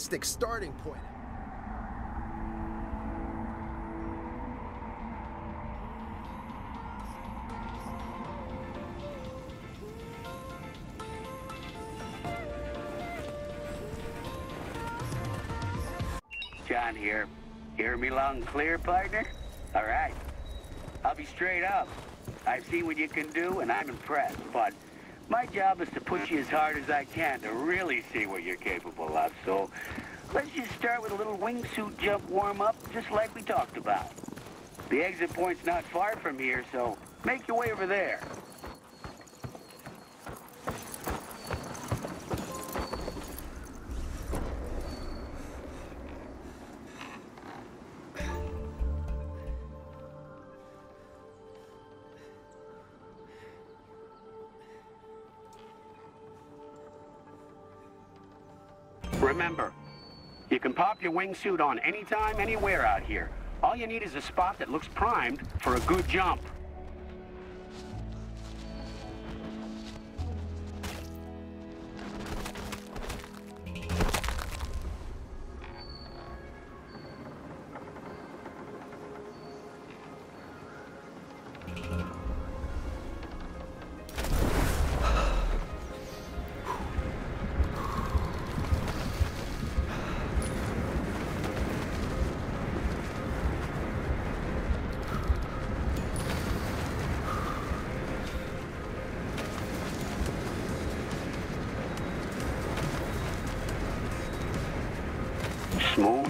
fantastic starting point. John here. Hear me loud and clear, partner? All right. I'll be straight up. I've seen what you can do, and I'm impressed, but my job is to push you as hard as I can to really see what you're capable of, so let's just start with a little wingsuit jump warm-up, just like we talked about. The exit point's not far from here, so make your way over there. Remember, you can pop your wingsuit on anytime, anywhere out here. All you need is a spot that looks primed for a good jump.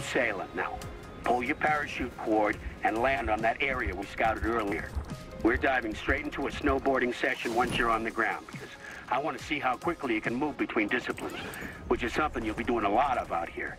Sailing. Now, pull your parachute cord and land on that area we scouted earlier. We're diving straight into a snowboarding session once you're on the ground because I want to see how quickly you can move between disciplines, which is something you'll be doing a lot of out here.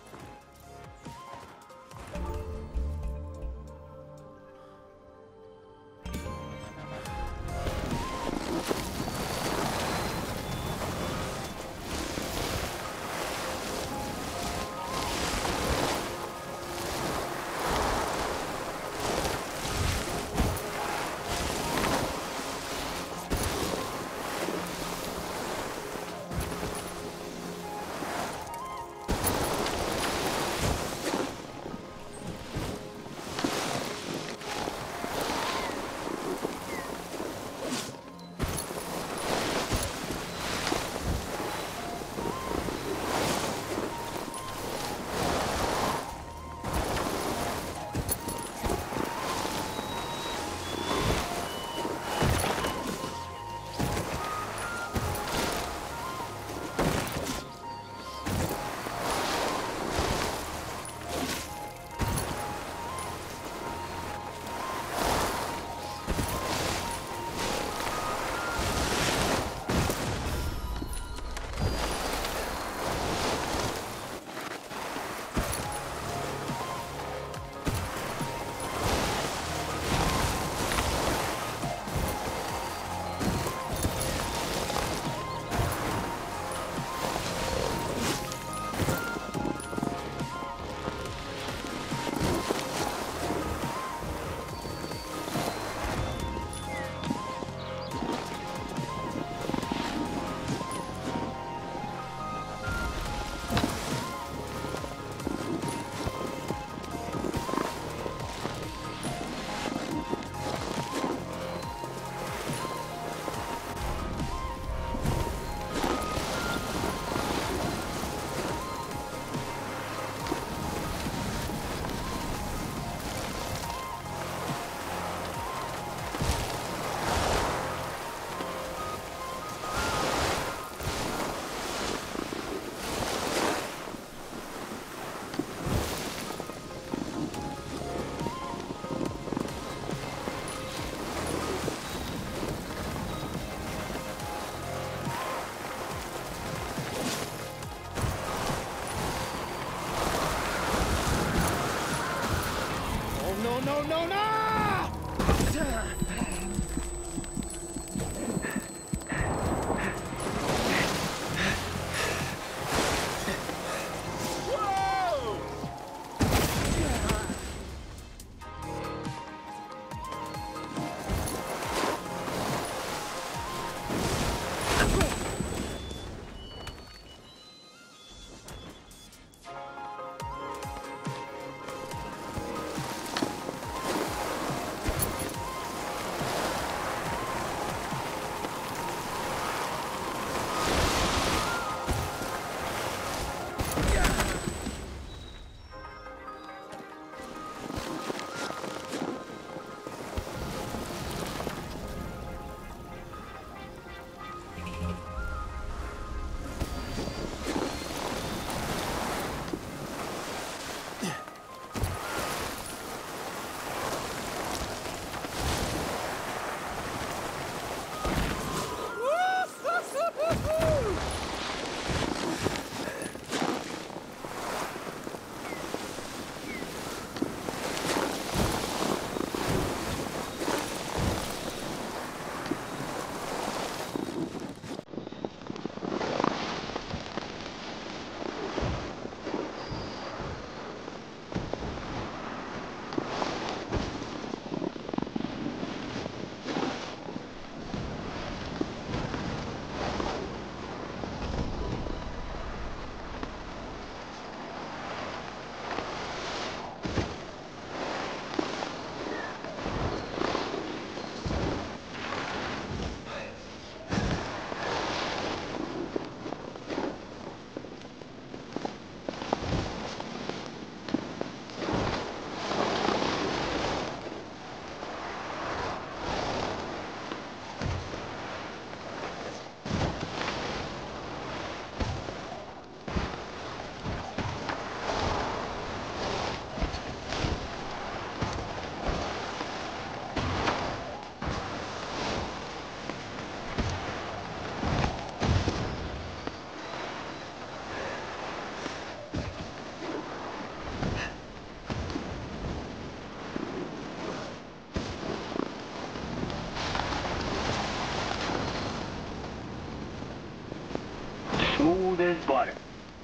No, no,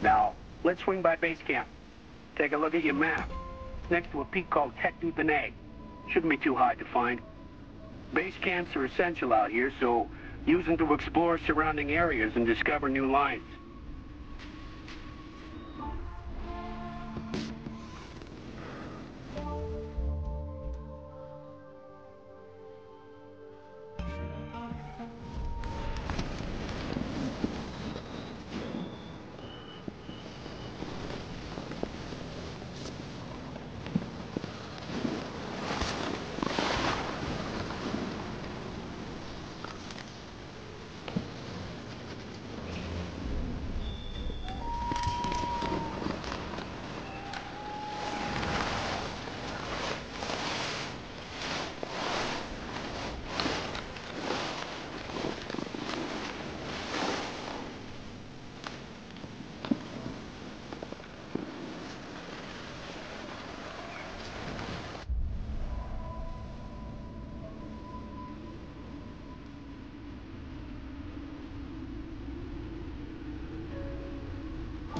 Now, let's swing by base camp. Take a look at your map. Next to a peak called Tech Duthanae. Shouldn't be too hard to find. Base camps are essential out here, so use them to explore surrounding areas and discover new lines.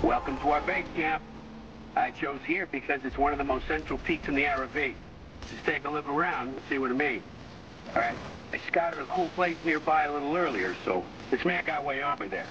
Welcome to our base camp. I chose here because it's one of the most central peaks in the RV. Just take a look around and see what I mean. All right, I scouted a cool place nearby a little earlier, so let's make our way over there.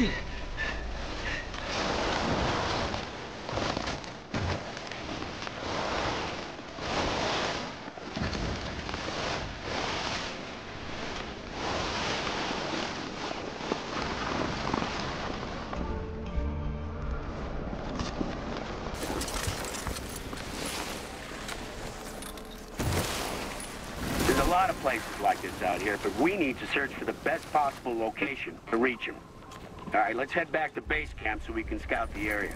There's a lot of places like this out here, but we need to search for the best possible location to reach them. All right, let's head back to base camp so we can scout the area.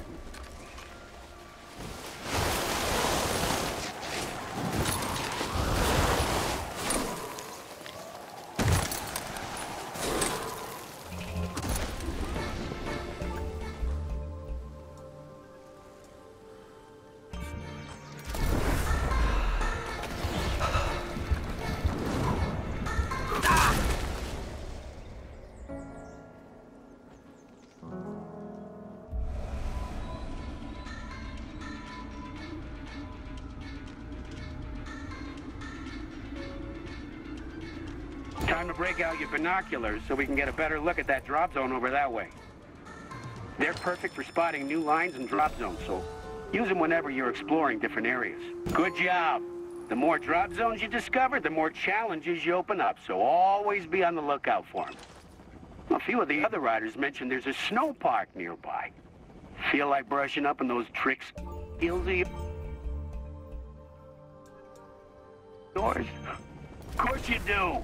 Time to break out your binoculars so we can get a better look at that drop zone over that way. They're perfect for spotting new lines and drop zones, so use them whenever you're exploring different areas. Good job. The more drop zones you discover, the more challenges you open up, so always be on the lookout for them. A few of the other riders mentioned there's a snow park nearby. Feel like brushing up on those tricks skills of? Of course you do.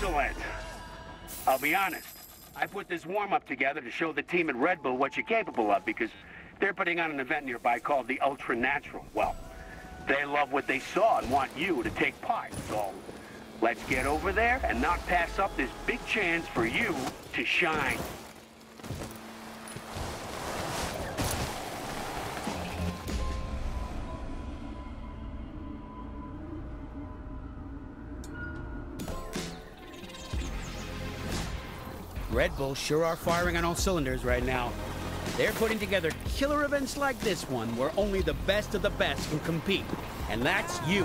Excellent. I'll be honest. I put this warm-up together to show the team at Red Bull what you're capable of because they're putting on an event nearby called the Ultra Natural. Well, they love what they saw and want you to take part. So let's get over there and not pass up this big chance for you to shine. Red Bull sure are firing on all cylinders right now. They're putting together killer events like this one where only the best of the best can compete. And that's you.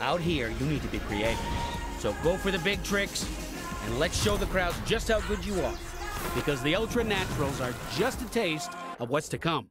Out here, you need to be creative. So go for the big tricks, and let's show the crowds just how good you are. Because the Ultra Naturals are just a taste of what's to come.